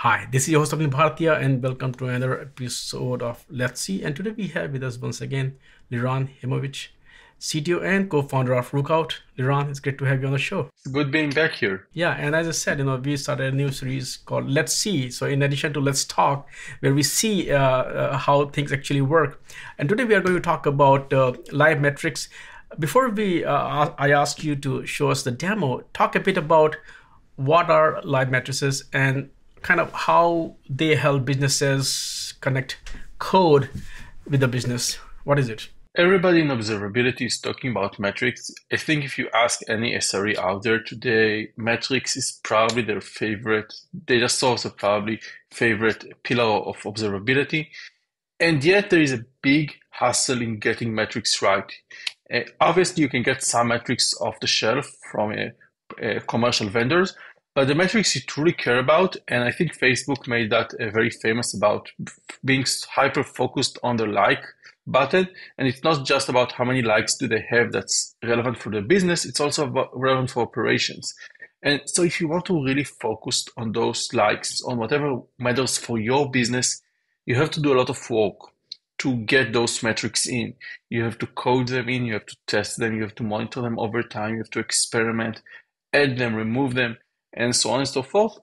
Hi, this is your host Abhin Bhartiya, and welcome to another episode of Let's See. And today we have with us once again Liran Haimovitch, CTO and co-founder of Rookout. Liran, it's great to have you on the show. It's good being back here. Yeah, and as I said, you know, we started a new series called Let's See. So in addition to Let's Talk, where we see uh, uh, how things actually work, and today we are going to talk about uh, live metrics. Before we, uh, I ask you to show us the demo, talk a bit about what are live matrices and kind of how they help businesses connect code with the business. What is it? Everybody in observability is talking about metrics. I think if you ask any SRE out there today, metrics is probably their favorite data source, or probably favorite pillar of observability. And yet there is a big hustle in getting metrics right. Uh, obviously, you can get some metrics off the shelf from a, a commercial vendors, but the metrics you truly care about, and I think Facebook made that uh, very famous about being hyper focused on the like button. And it's not just about how many likes do they have that's relevant for the business, it's also relevant for operations. And so if you want to really focus on those likes, on whatever matters for your business, you have to do a lot of work to get those metrics in. You have to code them in, you have to test them, you have to monitor them over time, you have to experiment, add them, remove them and so on and so forth.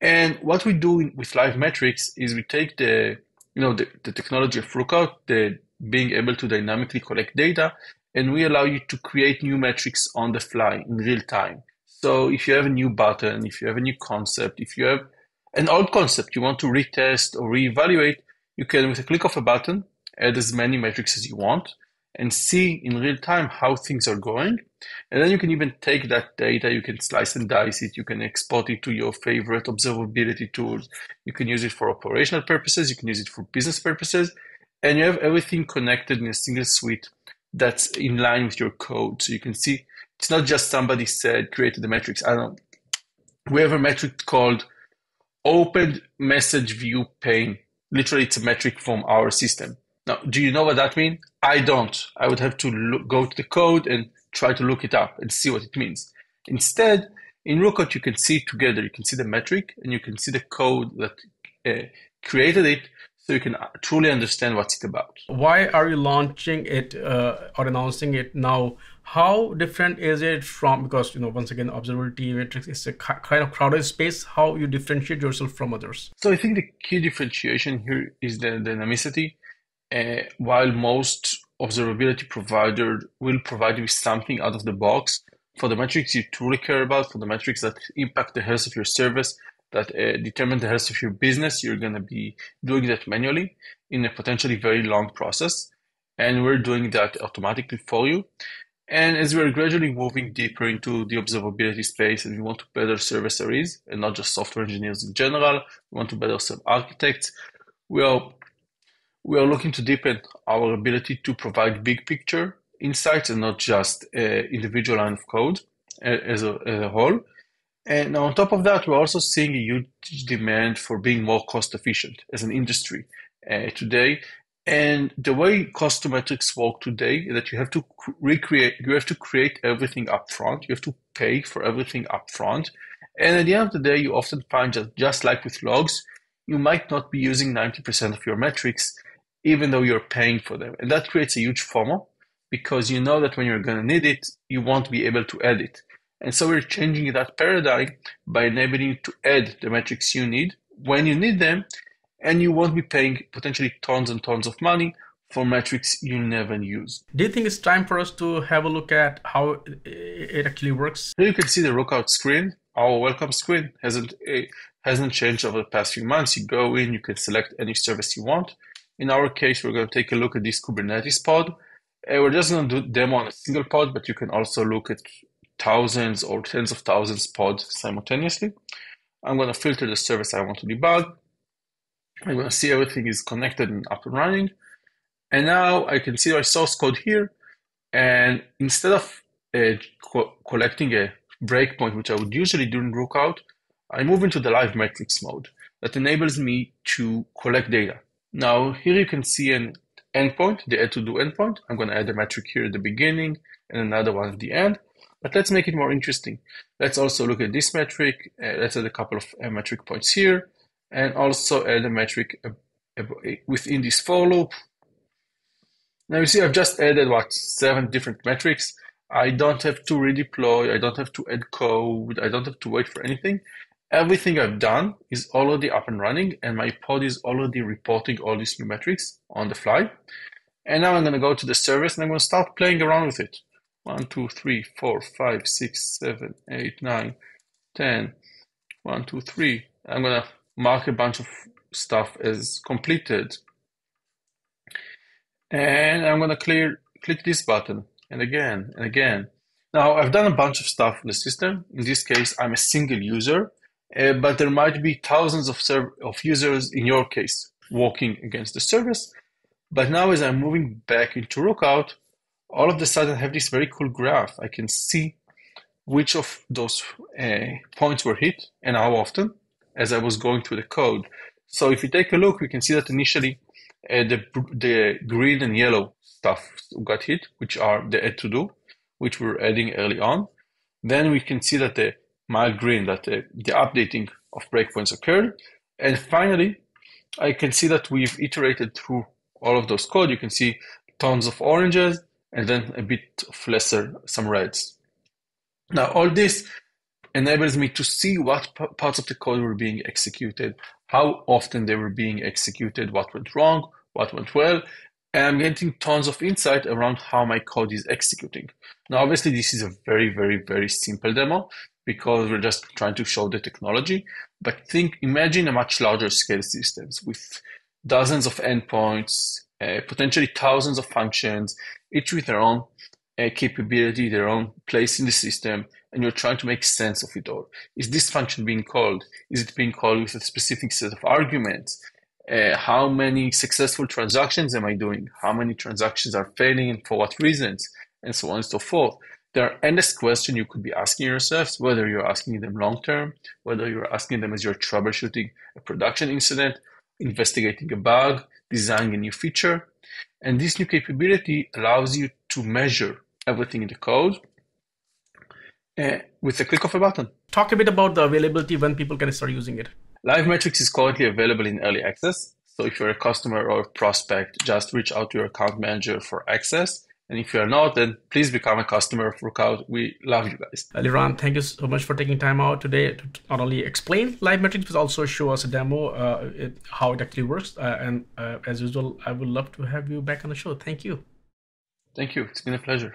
And what we do with live metrics is we take the, you know, the, the technology of Rookout, the being able to dynamically collect data, and we allow you to create new metrics on the fly in real time. So if you have a new button, if you have a new concept, if you have an old concept you want to retest or reevaluate, you can, with a click of a button, add as many metrics as you want and see in real time how things are going. And then you can even take that data, you can slice and dice it, you can export it to your favorite observability tools. You can use it for operational purposes, you can use it for business purposes, and you have everything connected in a single suite that's in line with your code. So you can see it's not just somebody said, created the metrics. I don't we have a metric called opened message view pane. Literally, it's a metric from our system. Now, do you know what that means? I don't. I would have to look, go to the code and try to look it up and see what it means. Instead, in Rookout, you can see together. You can see the metric and you can see the code that uh, created it so you can uh, truly understand what's it about. Why are you launching it uh, or announcing it now? How different is it from because you know once again observability matrix is a kind of crowded space. How you differentiate yourself from others? So I think the key differentiation here is the dynamicity. Uh, while most observability provider will provide you with something out of the box for the metrics you truly care about, for the metrics that impact the health of your service, that uh, determine the health of your business, you're going to be doing that manually in a potentially very long process. And we're doing that automatically for you. And as we're gradually moving deeper into the observability space and we want to better serve SREs and not just software engineers in general, we want to better serve architects, we are we are looking to deepen our ability to provide big picture insights and not just uh, individual line of code uh, as a, as a whole. And on top of that, we're also seeing a huge demand for being more cost efficient as an industry uh, today. And the way cost metrics work today is that you have to recreate, you have to create everything up front. You have to pay for everything up front. And at the end of the day, you often find that just like with logs, you might not be using 90% of your metrics even though you're paying for them. And that creates a huge FOMO because you know that when you're going to need it, you won't be able to add it. And so we're changing that paradigm by enabling you to add the metrics you need when you need them, and you won't be paying potentially tons and tons of money for metrics you never use. Do you think it's time for us to have a look at how it actually works? Here you can see the Rookout screen. Our welcome screen hasn't eh, hasn't changed over the past few months. You go in, you can select any service you want. In our case, we're going to take a look at this Kubernetes pod. And we're just going to do demo on a single pod, but you can also look at thousands or tens of thousands pods simultaneously. I'm going to filter the service I want to debug. I'm going to see everything is connected and up and running. And now I can see our source code here. And instead of uh, co collecting a breakpoint, which I would usually do in Rookout, I move into the live metrics mode that enables me to collect data. Now here you can see an endpoint, the add to do endpoint. I'm going to add a metric here at the beginning and another one at the end. But let's make it more interesting. Let's also look at this metric. Uh, let's add a couple of uh, metric points here. and also add a metric within this for loop. Now you see I've just added what seven different metrics. I don't have to redeploy, I don't have to add code, I don't have to wait for anything. Everything I've done is already up and running and my pod is already reporting all these new metrics on the fly. And now I'm going to go to the service and I'm going to start playing around with it. 1, 2, 3, 4, 5, 6, 7, 8, 9, 10. 1, 2, 3. I'm going to mark a bunch of stuff as completed. And I'm going to clear, click this button and again and again. Now, I've done a bunch of stuff in the system. In this case, I'm a single user, uh, but there might be thousands of, of users in your case working against the service. But now as I'm moving back into Rookout, all of a sudden I have this very cool graph. I can see which of those uh, points were hit and how often as I was going through the code. So if you take a look, we can see that initially uh, the, the green and yellow stuff got hit, which are the add to do, which we're adding early on. Then we can see that the mild green, that the, the updating of breakpoints occurred. And finally, I can see that we've iterated through all of those code. You can see tons of oranges and then a bit of lesser, some reds. Now, all this enables me to see what parts of the code were being executed, how often they were being executed, what went wrong, what went well, and I'm getting tons of insight around how my code is executing. Now, obviously, this is a very, very, very simple demo because we're just trying to show the technology. But think, imagine a much larger scale systems with dozens of endpoints, uh, potentially thousands of functions, each with their own uh, capability, their own place in the system, and you're trying to make sense of it all. Is this function being called? Is it being called with a specific set of arguments? Uh, how many successful transactions am I doing? How many transactions are failing and for what reasons? And so on and so forth. There are endless questions you could be asking yourselves, whether you're asking them long term, whether you're asking them as you're troubleshooting a production incident, investigating a bug, designing a new feature. And this new capability allows you to measure everything in the code uh, with a click of a button. Talk a bit about the availability when people can start using it. Live Metrics is currently available in early access. So if you're a customer or a prospect, just reach out to your account manager for access. And if you're not, then please become a customer of Rookout. We love you guys. Liran, thank you so much for taking time out today to not only explain live metrics, but also show us a demo, uh, it, how it actually works. Uh, and uh, as usual, I would love to have you back on the show. Thank you. Thank you. It's been a pleasure.